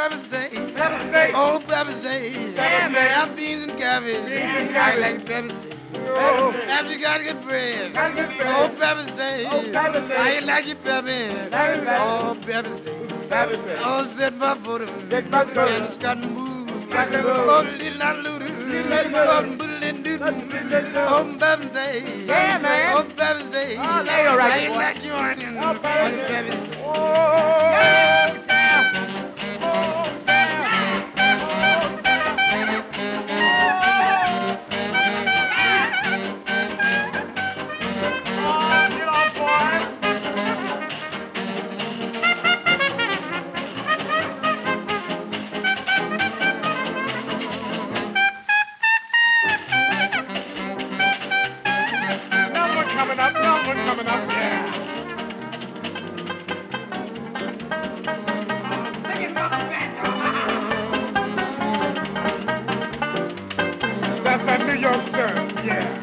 Pepper Steak. Oh, Yeah, man. Have beans and cabbage. Beans and I like Pepper Steak. Oh, After you gotta get bread. Oh, Pepper Steak. Oh, Pepper Steak. I like your. Pepper Steak. Oh, Pepper Steak. Pepper Steak. Oh, sit my foot. Sit my foot. And it's got to move. Got to move. Oh, little not looter. Oh, little and doodle. Oh, Pepper Steak. Yeah, man. Oh, Pepper Steak. Oh, there. I like your onion. Oh, Pepper's On Day. Pepper Steak. Oh, good coming up. That's that New York yeah.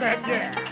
that, yeah.